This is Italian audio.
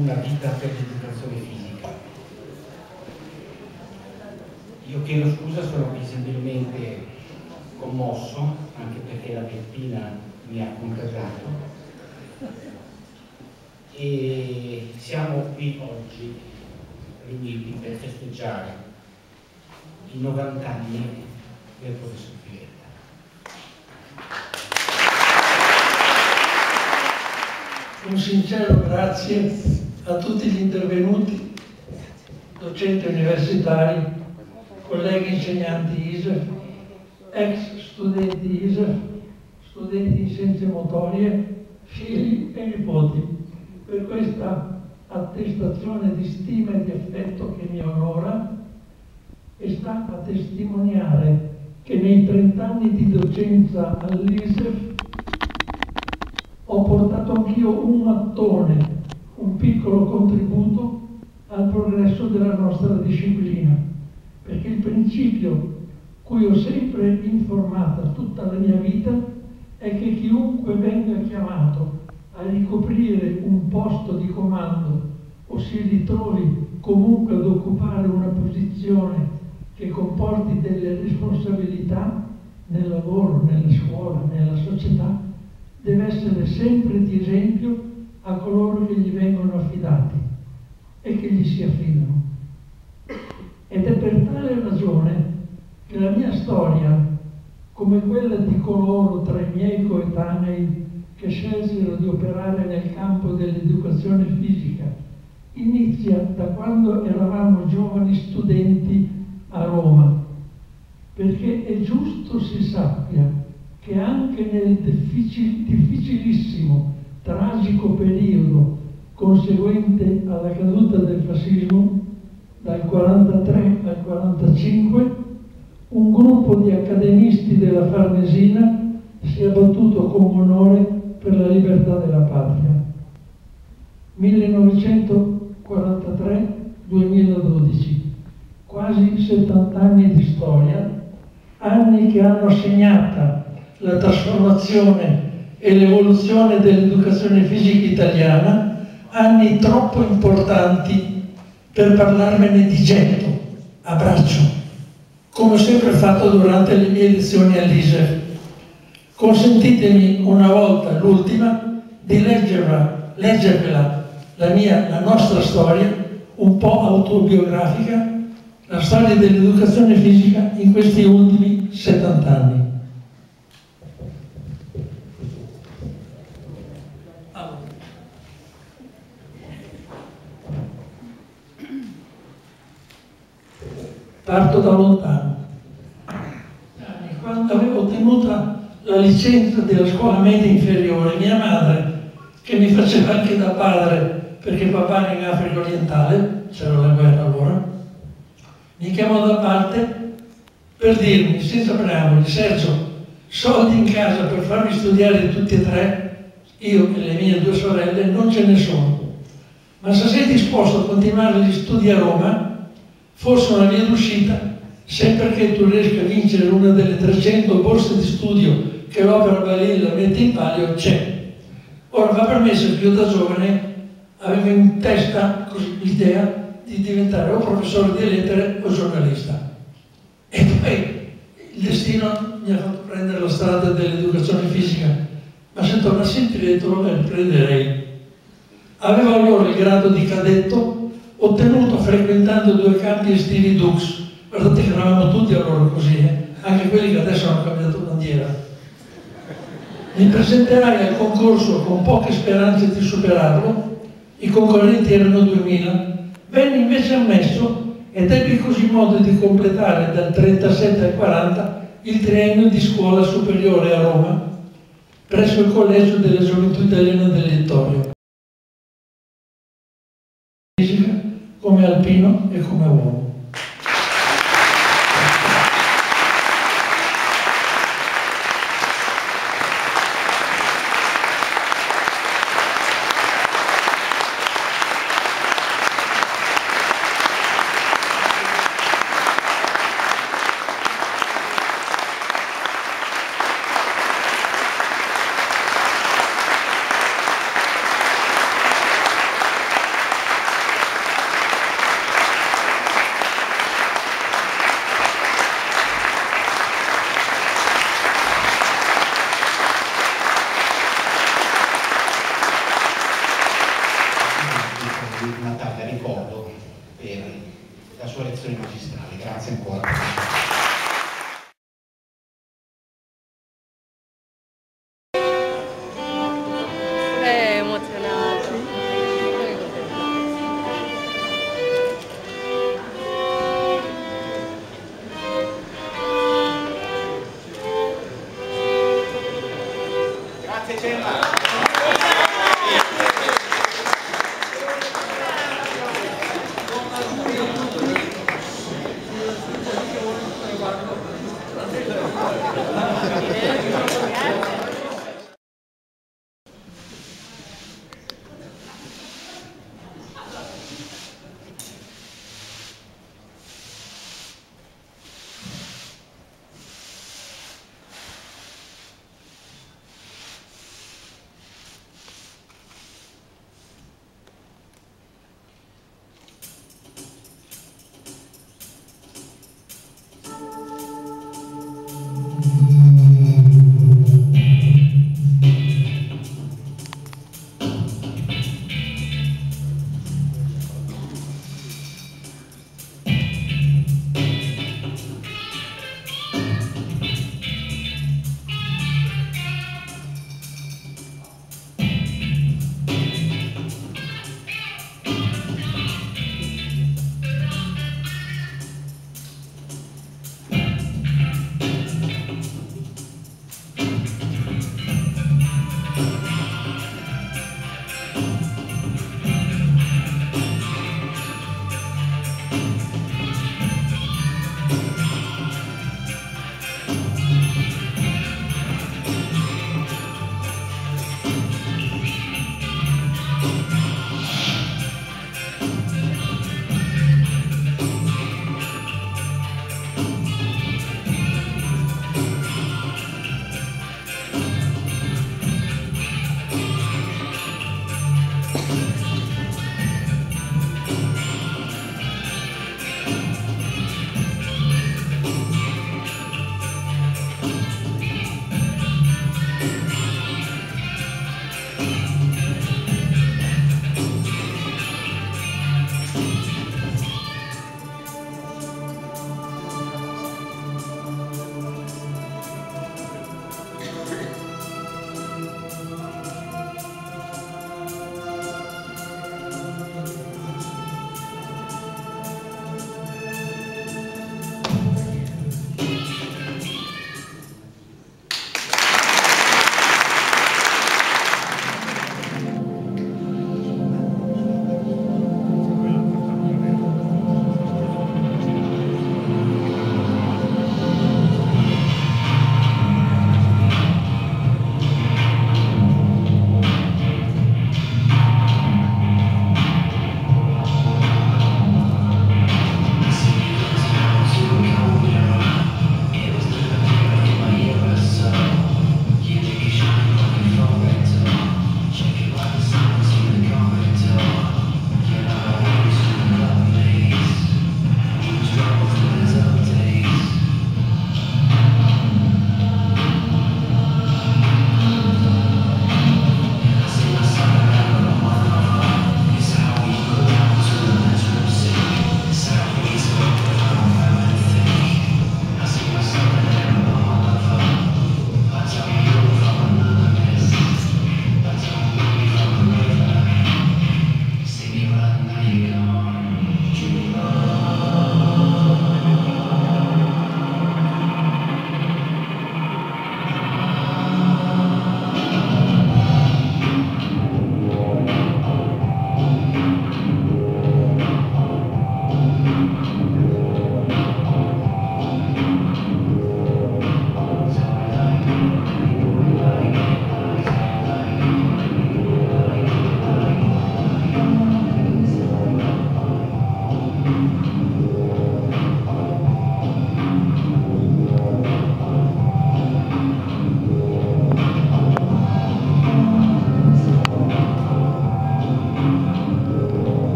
una vita per l'educazione fisica. Io chiedo scusa, sono visibilmente commosso, anche perché la Bettina mi ha contagiato. E siamo qui oggi riuniti per festeggiare i 90 anni del professor Pivetta. un sincero grazie a tutti gli intervenuti, docenti universitari, colleghi insegnanti ISEF, ex studenti ISEF, studenti di scienze motorie, figli e nipoti, per questa attestazione di stima e di affetto che mi onora e sta a testimoniare che nei 30 anni di docenza all'ISEF ho portato anch'io un mattone, un piccolo contributo al progresso della nostra disciplina, perché il principio cui ho sempre informata tutta la mia vita è che chiunque venga chiamato a ricoprire un posto di comando o si ritrovi comunque ad occupare una posizione che comporti delle responsabilità nel lavoro, nella scuola, nella società, deve essere sempre di esempio a coloro che gli vengono affidati e che gli si affidano. Ed è per tale ragione che la mia storia, come quella di coloro tra i miei coetanei che scelsero di operare nel campo dell'educazione fisica, inizia da quando eravamo giovani studenti a Roma, perché è giusto si sappia che anche nel difficil, difficilissimo, tragico periodo conseguente alla caduta del fascismo, dal 43 al 45, un gruppo di accademisti della Farnesina si è battuto con onore per la libertà della patria. 1943-2012, quasi 70 anni di storia, anni che hanno segnata la trasformazione e l'evoluzione dell'educazione fisica italiana, anni troppo importanti per parlarmene di getto, a braccio, come ho sempre fatto durante le mie lezioni all'ISEF. Consentitemi una volta, l'ultima, di leggerla, leggervela la, mia, la nostra storia, un po' autobiografica, la storia dell'educazione fisica in questi ultimi 70 anni. Parto da lontano. Quando avevo ottenuto la licenza della scuola media inferiore, mia madre, che mi faceva anche da padre perché papà era in Africa orientale, c'era la guerra allora, mi chiamò da parte per dirmi, senza preamboli, Sergio, soldi in casa per farmi studiare tutti e tre, io e le mie due sorelle, non ce ne sono. Ma se sei disposto a continuare gli studi a Roma, forse una via d'uscita, sempre che tu riesca a vincere una delle 300 borse di studio che l'opera Balilla mette in palio, c'è. Ora va permesso che io da giovane avevo in testa l'idea di diventare o professore di lettere o giornalista. E poi il destino mi ha fatto prendere la strada dell'educazione fisica, ma se tornassi indietro la riprenderei. Avevo allora il grado di cadetto ottenuto frequentando due campi estivi Dux. Guardate che eravamo tutti allora così, eh? anche quelli che adesso hanno cambiato bandiera. Mi presenterai al concorso con poche speranze di superarlo, i concorrenti erano 2000, venne invece ammesso ed ebbi così modo di completare dal 37 al 40 il triennio di scuola superiore a Roma presso il Collegio della Gioventù Italiana del come alpino e come uomo.